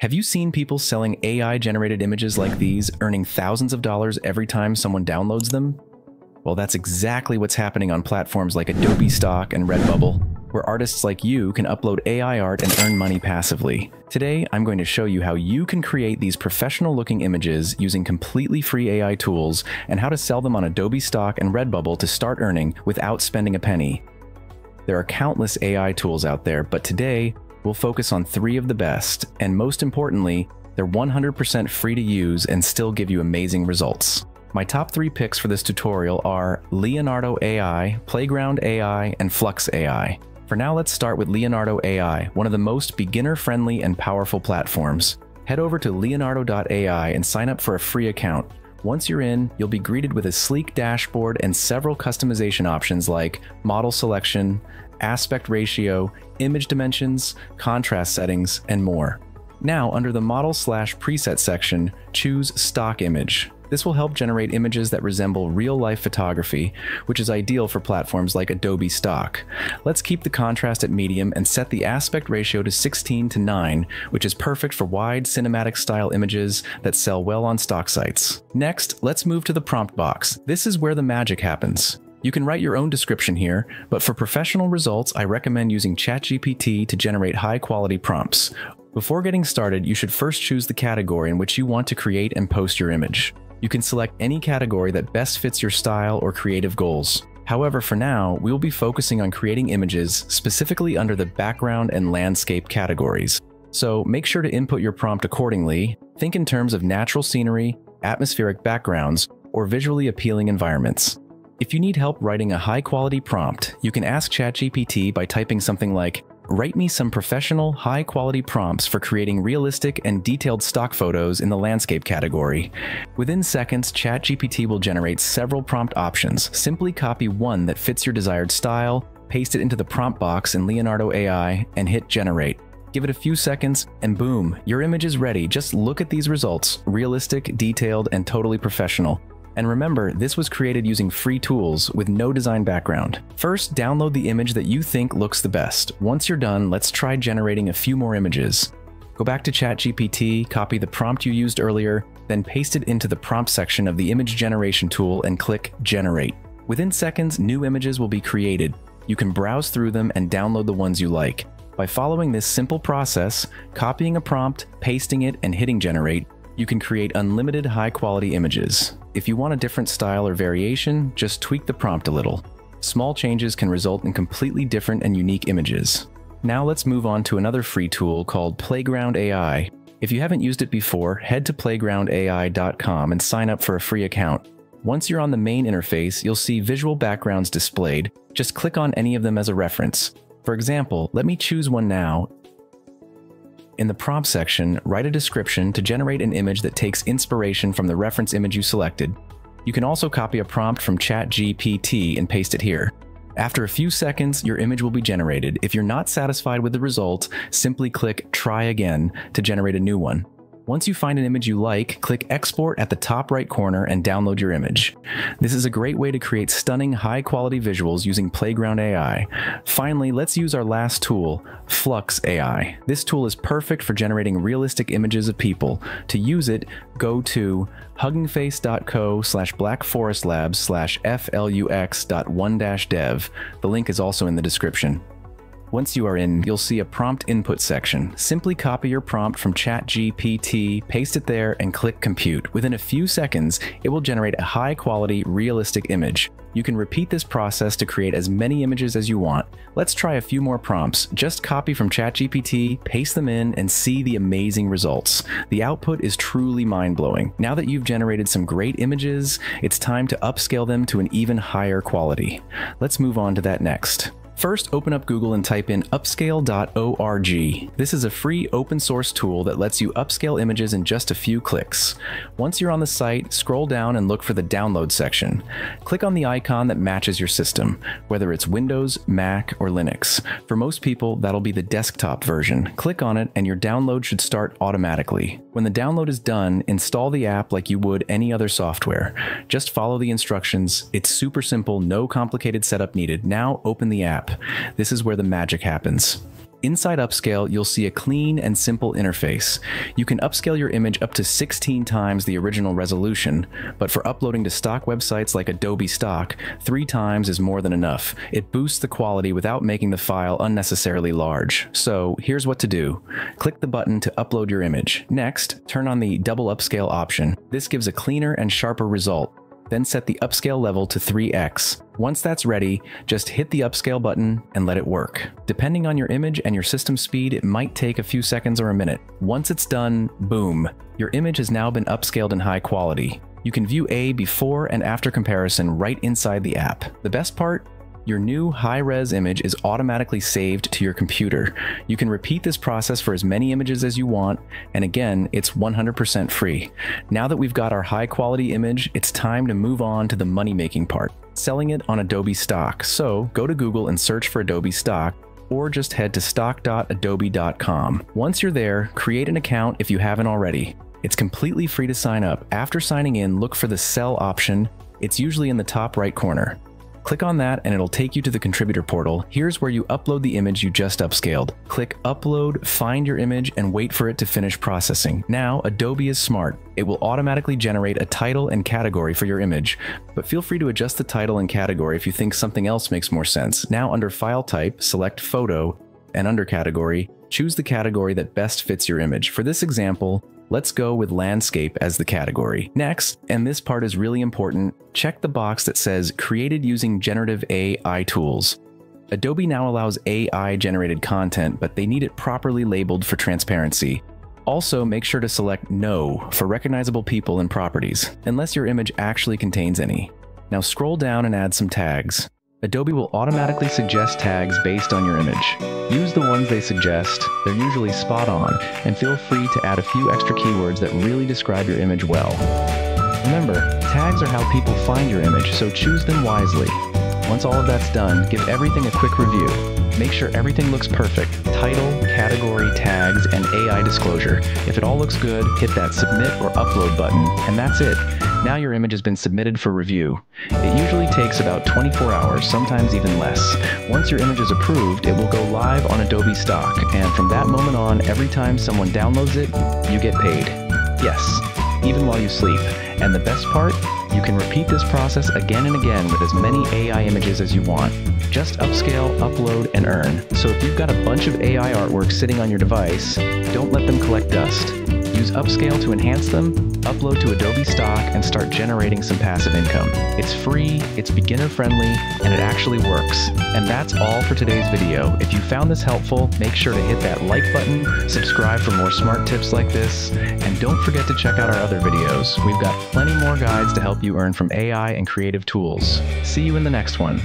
Have you seen people selling AI generated images like these, earning thousands of dollars every time someone downloads them? Well, that's exactly what's happening on platforms like Adobe Stock and Redbubble, where artists like you can upload AI art and earn money passively. Today, I'm going to show you how you can create these professional looking images using completely free AI tools and how to sell them on Adobe Stock and Redbubble to start earning without spending a penny. There are countless AI tools out there, but today, we'll focus on three of the best, and most importantly, they're 100% free to use and still give you amazing results. My top three picks for this tutorial are Leonardo AI, Playground AI, and Flux AI. For now, let's start with Leonardo AI, one of the most beginner-friendly and powerful platforms. Head over to leonardo.ai and sign up for a free account. Once you're in, you'll be greeted with a sleek dashboard and several customization options like model selection, aspect ratio, image dimensions, contrast settings, and more. Now, under the Model slash Preset section, choose Stock Image. This will help generate images that resemble real-life photography, which is ideal for platforms like Adobe Stock. Let's keep the contrast at medium and set the aspect ratio to 16 to 9, which is perfect for wide cinematic style images that sell well on stock sites. Next, let's move to the prompt box. This is where the magic happens. You can write your own description here, but for professional results, I recommend using ChatGPT to generate high quality prompts. Before getting started, you should first choose the category in which you want to create and post your image. You can select any category that best fits your style or creative goals. However, for now, we will be focusing on creating images specifically under the background and landscape categories. So make sure to input your prompt accordingly. Think in terms of natural scenery, atmospheric backgrounds, or visually appealing environments. If you need help writing a high quality prompt, you can ask ChatGPT by typing something like, Write me some professional, high quality prompts for creating realistic and detailed stock photos in the landscape category. Within seconds, ChatGPT will generate several prompt options. Simply copy one that fits your desired style, paste it into the prompt box in Leonardo AI, and hit generate. Give it a few seconds, and boom, your image is ready. Just look at these results realistic, detailed, and totally professional. And remember, this was created using free tools with no design background. First, download the image that you think looks the best. Once you're done, let's try generating a few more images. Go back to ChatGPT, copy the prompt you used earlier, then paste it into the prompt section of the image generation tool and click Generate. Within seconds, new images will be created. You can browse through them and download the ones you like. By following this simple process, copying a prompt, pasting it, and hitting Generate, you can create unlimited high quality images. If you want a different style or variation, just tweak the prompt a little. Small changes can result in completely different and unique images. Now let's move on to another free tool called Playground AI. If you haven't used it before, head to playgroundai.com and sign up for a free account. Once you're on the main interface, you'll see visual backgrounds displayed. Just click on any of them as a reference. For example, let me choose one now in the prompt section, write a description to generate an image that takes inspiration from the reference image you selected. You can also copy a prompt from ChatGPT and paste it here. After a few seconds, your image will be generated. If you're not satisfied with the result, simply click Try Again to generate a new one. Once you find an image you like, click Export at the top right corner and download your image. This is a great way to create stunning, high quality visuals using Playground AI. Finally, let's use our last tool, Flux AI. This tool is perfect for generating realistic images of people. To use it, go to huggingface.co slash blackforestlabs slash flux.one-dev. The link is also in the description. Once you are in, you'll see a prompt input section. Simply copy your prompt from ChatGPT, paste it there, and click Compute. Within a few seconds, it will generate a high quality, realistic image. You can repeat this process to create as many images as you want. Let's try a few more prompts. Just copy from ChatGPT, paste them in, and see the amazing results. The output is truly mind blowing. Now that you've generated some great images, it's time to upscale them to an even higher quality. Let's move on to that next. First, open up Google and type in upscayl.org. This is a free open source tool that lets you upscale images in just a few clicks. Once you're on the site, scroll down and look for the download section. Click on the icon that matches your system, whether it's Windows, Mac, or Linux. For most people, that'll be the desktop version. Click on it and your download should start automatically. When the download is done, install the app like you would any other software. Just follow the instructions. It's super simple, no complicated setup needed. Now open the app. This is where the magic happens. Inside Upscayl, you'll see a clean and simple interface. You can upscale your image up to 16 times the original resolution, but for uploading to stock websites like Adobe Stock, three times is more than enough. It boosts the quality without making the file unnecessarily large. So here's what to do. Click the button to upload your image. Next, turn on the double upscale option. This gives a cleaner and sharper result then set the upscale level to 3x. Once that's ready, just hit the upscale button and let it work. Depending on your image and your system speed, it might take a few seconds or a minute. Once it's done, boom, your image has now been upscaled in high quality. You can view a before and after comparison right inside the app. The best part? Your new high-res image is automatically saved to your computer. You can repeat this process for as many images as you want, and again, it's 100% free. Now that we've got our high-quality image, it's time to move on to the money-making part, selling it on Adobe Stock. So go to Google and search for Adobe Stock, or just head to stock.adobe.com. Once you're there, create an account if you haven't already. It's completely free to sign up. After signing in, look for the Sell option. It's usually in the top right corner. Click on that and it'll take you to the contributor portal. Here's where you upload the image you just upscaled. Click upload, find your image, and wait for it to finish processing. Now, Adobe is smart. It will automatically generate a title and category for your image, but feel free to adjust the title and category if you think something else makes more sense. Now under file type, select photo, and under category, choose the category that best fits your image. For this example, Let's go with landscape as the category. Next, and this part is really important, check the box that says created using generative AI tools. Adobe now allows AI generated content, but they need it properly labeled for transparency. Also, make sure to select No for recognizable people and properties, unless your image actually contains any. Now scroll down and add some tags. Adobe will automatically suggest tags based on your image. Use the ones they suggest, they're usually spot on, and feel free to add a few extra keywords that really describe your image well. Remember, tags are how people find your image, so choose them wisely. Once all of that's done, give everything a quick review. Make sure everything looks perfect. Title, category, tags, and AI disclosure. If it all looks good, hit that submit or upload button, and that's it. Now your image has been submitted for review. It usually takes about 24 hours, sometimes even less. Once your image is approved, it will go live on Adobe Stock, and from that moment on, every time someone downloads it, you get paid. Yes, even while you sleep. And the best part? You can repeat this process again and again with as many AI images as you want. Just upscale, upload, and earn. So if you've got a bunch of AI artwork sitting on your device, don't let them collect dust. Use Upscayl to enhance them, upload to Adobe Stock, and start generating some passive income. It's free, it's beginner friendly, and it actually works. And that's all for today's video. If you found this helpful, make sure to hit that like button, subscribe for more smart tips like this, and don't forget to check out our other videos. We've got plenty more guides to help you earn from AI and creative tools. See you in the next one.